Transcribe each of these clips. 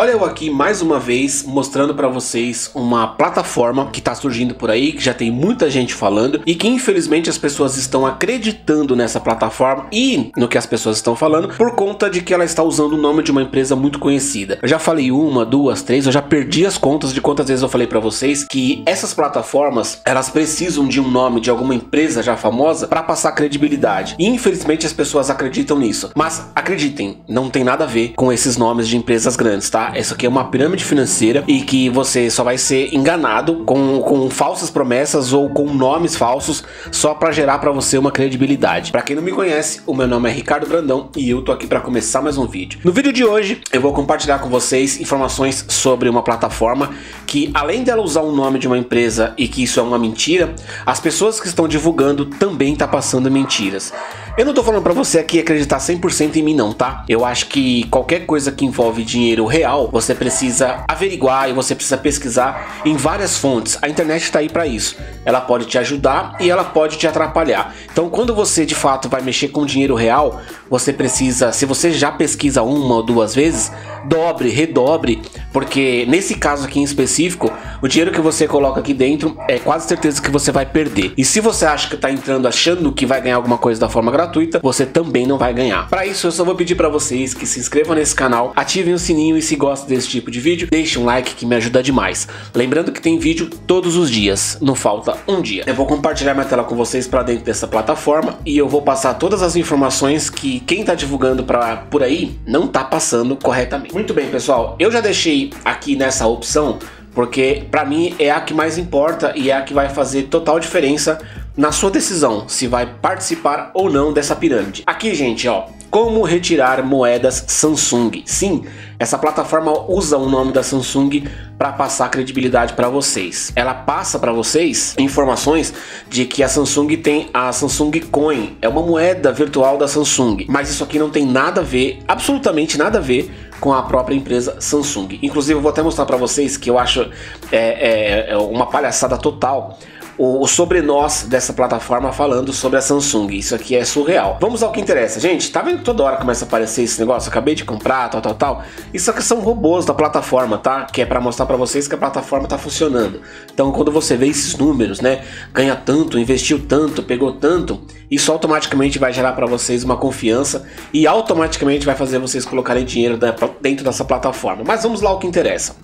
Olha eu aqui mais uma vez mostrando para vocês uma plataforma que está surgindo por aí, que já tem muita gente falando e que infelizmente as pessoas estão acreditando nessa plataforma e no que as pessoas estão falando por conta de que ela está usando o nome de uma empresa muito conhecida. Eu já falei uma, duas, três, eu já perdi as contas de quantas vezes eu falei para vocês que essas plataformas elas precisam de um nome de alguma empresa já famosa para passar credibilidade. E infelizmente as pessoas acreditam nisso. Mas acreditem, não tem nada a ver com esses nomes de empresas grandes, tá? Isso aqui é uma pirâmide financeira e que você só vai ser enganado com, com falsas promessas ou com nomes falsos só para gerar para você uma credibilidade. Para quem não me conhece, o meu nome é Ricardo Brandão e eu tô aqui para começar mais um vídeo. No vídeo de hoje, eu vou compartilhar com vocês informações sobre uma plataforma que além dela usar o nome de uma empresa e que isso é uma mentira, as pessoas que estão divulgando também tá passando mentiras. Eu não tô falando para você aqui acreditar 100% em mim não, tá? Eu acho que qualquer coisa que envolve dinheiro real, você precisa averiguar e você precisa pesquisar em várias fontes. A internet está aí para isso. Ela pode te ajudar e ela pode te atrapalhar. Então, quando você de fato vai mexer com dinheiro real, você precisa, se você já pesquisa uma ou duas vezes, dobre, redobre, porque nesse caso aqui em específico, específico o dinheiro que você coloca aqui dentro é quase certeza que você vai perder. E se você acha que está entrando achando que vai ganhar alguma coisa da forma gratuita, você também não vai ganhar. Para isso, eu só vou pedir para vocês que se inscrevam nesse canal, ativem o sininho e se gostam desse tipo de vídeo, deixe um like que me ajuda demais. Lembrando que tem vídeo todos os dias, não falta um dia. Eu vou compartilhar minha tela com vocês para dentro dessa plataforma e eu vou passar todas as informações que quem está divulgando para por aí não está passando corretamente. Muito bem, pessoal, eu já deixei aqui nessa opção porque para mim é a que mais importa e é a que vai fazer total diferença na sua decisão se vai participar ou não dessa pirâmide. Aqui, gente, ó, como retirar moedas Samsung. Sim, essa plataforma usa o nome da Samsung para passar credibilidade para vocês. Ela passa para vocês informações de que a Samsung tem a Samsung Coin, é uma moeda virtual da Samsung. Mas isso aqui não tem nada a ver, absolutamente nada a ver com a própria empresa Samsung. Inclusive, eu vou até mostrar para vocês que eu acho é, é, é uma palhaçada total o, o sobrenós dessa plataforma falando sobre a Samsung. Isso aqui é surreal. Vamos ao que interessa. Gente, tá vendo toda hora começa a aparecer esse negócio? acabei de comprar, tal, tal, tal. Isso aqui são robôs da plataforma, tá? Que é para mostrar para vocês que a plataforma tá funcionando. Então, quando você vê esses números, né? Ganha tanto, investiu tanto, pegou tanto, isso automaticamente vai gerar para vocês uma confiança e automaticamente vai fazer vocês colocarem dinheiro dentro dessa plataforma. Mas vamos lá ao que interessa.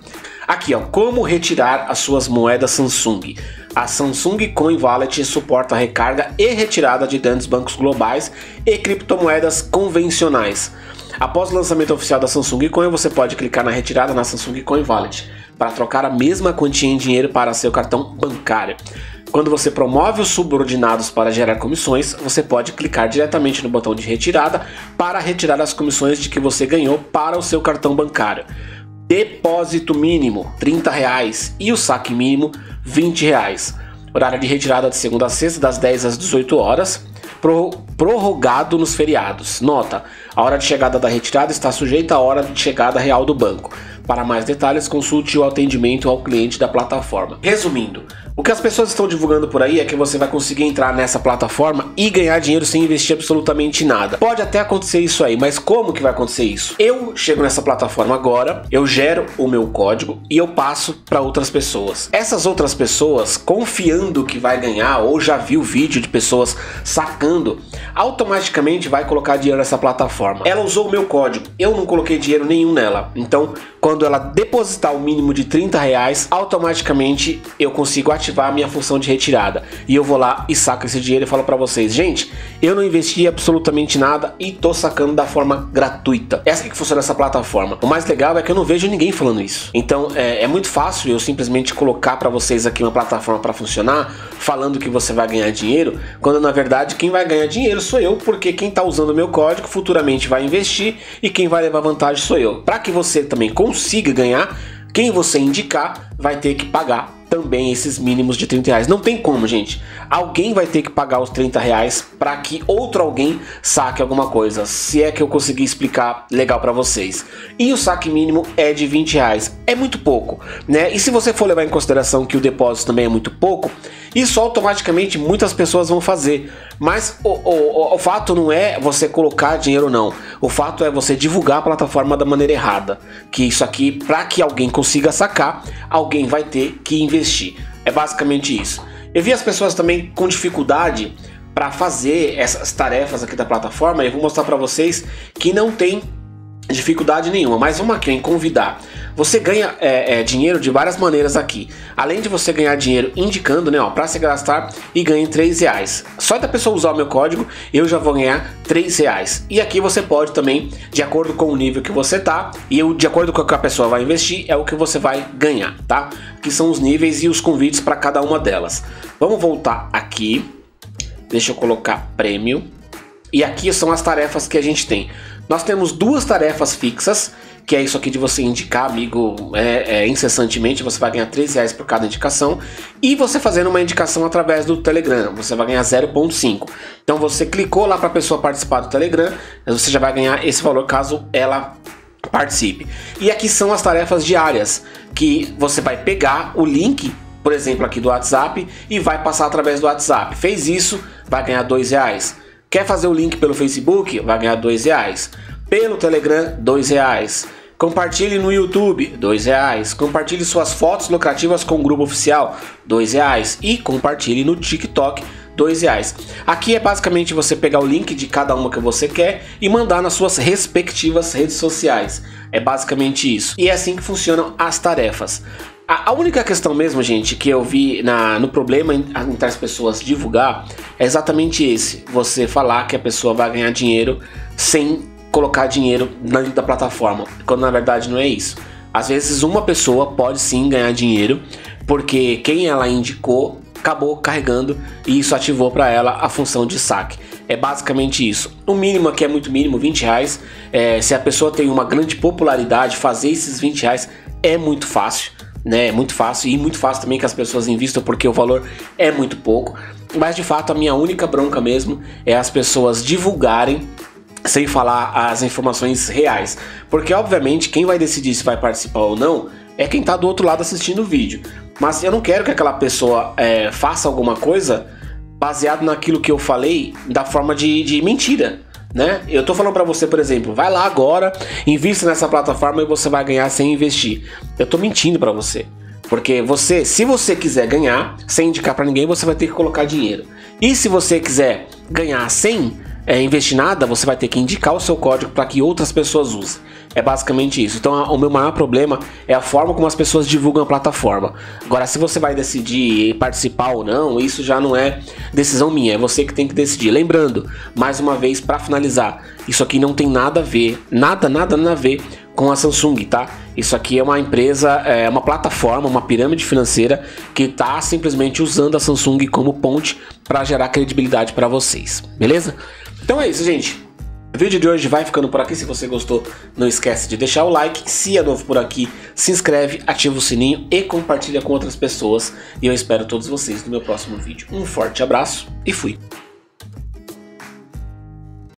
Aqui, ó, como retirar as suas moedas Samsung. A Samsung Coin Wallet suporta recarga e retirada de grandes bancos globais e criptomoedas convencionais. Após o lançamento oficial da Samsung Coin, você pode clicar na retirada na Samsung Coin Wallet para trocar a mesma quantia em dinheiro para seu cartão bancário. Quando você promove os subordinados para gerar comissões, você pode clicar diretamente no botão de retirada para retirar as comissões de que você ganhou para o seu cartão bancário. Depósito mínimo 30 reais e o saque mínimo 20 reais. Horário de retirada de segunda a sexta das 10 às 18 horas. Prorrogado nos feriados. Nota: a hora de chegada da retirada está sujeita à hora de chegada real do banco. Para mais detalhes, consulte o atendimento ao cliente da plataforma. Resumindo, o que as pessoas estão divulgando por aí é que você vai conseguir entrar nessa plataforma e ganhar dinheiro sem investir absolutamente nada. Pode até acontecer isso aí, mas como que vai acontecer isso? Eu chego nessa plataforma agora, eu gero o meu código e eu passo para outras pessoas. Essas outras pessoas, confiando que vai ganhar ou já viu vídeo de pessoas sacando, automaticamente vai colocar dinheiro nessa plataforma. Ela usou o meu código, eu não coloquei dinheiro nenhum nela. Então, quando ela depositar o mínimo de 30 reais, automaticamente eu consigo ativar a minha função de retirada. E eu vou lá e saco esse dinheiro e falo para vocês, gente, eu não investi absolutamente nada e tô sacando da forma gratuita. Essa que funciona essa plataforma. O mais legal é que eu não vejo ninguém falando isso. Então é, é muito fácil eu simplesmente colocar para vocês aqui uma plataforma para funcionar, falando que você vai ganhar dinheiro, quando na verdade quem vai ganhar dinheiro sou eu, porque quem está usando meu código futuramente vai investir e quem vai levar vantagem sou eu. Para que você também consiga consiga ganhar, quem você indicar vai ter que pagar também esses mínimos de 30 reais. Não tem como, gente. Alguém vai ter que pagar os 30 reais para que outro alguém saque alguma coisa. Se é que eu conseguir explicar legal para vocês. E o saque mínimo é de 20 reais. É muito pouco, né? E se você for levar em consideração que o depósito também é muito pouco, Isso automaticamente muitas pessoas vão fazer. Mas o, o, o fato não é você colocar dinheiro, não. O fato é você divulgar a plataforma da maneira errada. Que isso aqui, para que alguém consiga sacar, alguém vai ter que investir. É basicamente isso. Eu vi as pessoas também com dificuldade para fazer essas tarefas aqui da plataforma. Eu vou mostrar para vocês que não tem dificuldade nenhuma. Mas vamos aqui em convidar. Você ganha é, é, dinheiro de várias maneiras aqui. Além de você ganhar dinheiro indicando, né, ó, para se gastar e ganhe 3 reais. Só da pessoa usar o meu código, eu já vou ganhar 3 reais. E aqui você pode também, de acordo com o nível que você tá, e eu, de acordo com o que a pessoa vai investir, é o que você vai ganhar, tá? Que são os níveis e os convites para cada uma delas. Vamos voltar aqui. Deixa eu colocar prêmio. E aqui são as tarefas que a gente tem. Nós temos duas tarefas fixas, que é isso aqui de você indicar amigo é, é, incessantemente, você vai ganhar 3 reais por cada indicação, e você fazendo uma indicação através do Telegram, você vai ganhar 0.5. Então você clicou lá para a pessoa participar do Telegram, você já vai ganhar esse valor caso ela participe. E aqui são as tarefas diárias, que você vai pegar o link, por exemplo, aqui do WhatsApp, e vai passar através do WhatsApp. Fez isso, vai ganhar 2 reais. Quer fazer o link pelo Facebook? Vai ganhar dois reais. Pelo Telegram, dois reais. Compartilhe no YouTube, dois reais. Compartilhe suas fotos lucrativas com o grupo oficial, dois reais. E compartilhe no TikTok, dois reais. Aqui é basicamente você pegar o link de cada uma que você quer e mandar nas suas respectivas redes sociais. É basicamente isso. E é assim que funcionam as tarefas. A, única questão mesmo, gente, que eu vi na, no problema entre as pessoas divulgar é exatamente esse: você falar que a pessoa vai ganhar dinheiro sem colocar dinheiro dentro da plataforma, quando na verdade não é isso. Às vezes uma pessoa pode sim ganhar dinheiro porque quem ela indicou acabou carregando e isso ativou para ela a função de saque. É basicamente isso. O mínimo aqui é muito mínimo, 20 reais. É, se a pessoa tem uma grande popularidade, fazer esses 20 reais é muito fácil né? É muito fácil e muito fácil também que as pessoas invistam porque o valor é muito pouco. Mas de fato a minha única bronca mesmo é as pessoas divulgarem sem falar as informações reais. Porque obviamente quem vai decidir se vai participar ou não é quem está do outro lado assistindo o vídeo. Mas eu não quero que aquela pessoa é, faça alguma coisa baseado naquilo que eu falei da forma de, de mentira né? Eu tô falando para você, por exemplo, vai lá agora, invista nessa plataforma e você vai ganhar sem investir. Eu tô mentindo para você. Porque você, se você quiser ganhar sem indicar para ninguém, você vai ter que colocar dinheiro. E se você quiser ganhar sem é, investir nada, você vai ter que indicar o seu código para que outras pessoas usem. É basicamente isso. Então, a, o meu maior problema é a forma como as pessoas divulgam a plataforma. Agora, se você vai decidir participar ou não, isso já não é decisão minha, é você que tem que decidir. Lembrando, mais uma vez, para finalizar, isso aqui não tem nada a ver, nada, nada, nada a ver com a Samsung, tá? Isso aqui é uma empresa, é uma plataforma, uma pirâmide financeira que está simplesmente usando a Samsung como ponte para gerar credibilidade para vocês, beleza? Então é isso, gente. O vídeo de hoje vai ficando por aqui. Se você gostou, não esquece de deixar o like. Se é novo por aqui, se inscreve, ativa o sininho e compartilha com outras pessoas. E eu espero todos vocês no meu próximo vídeo. Um forte abraço e fui!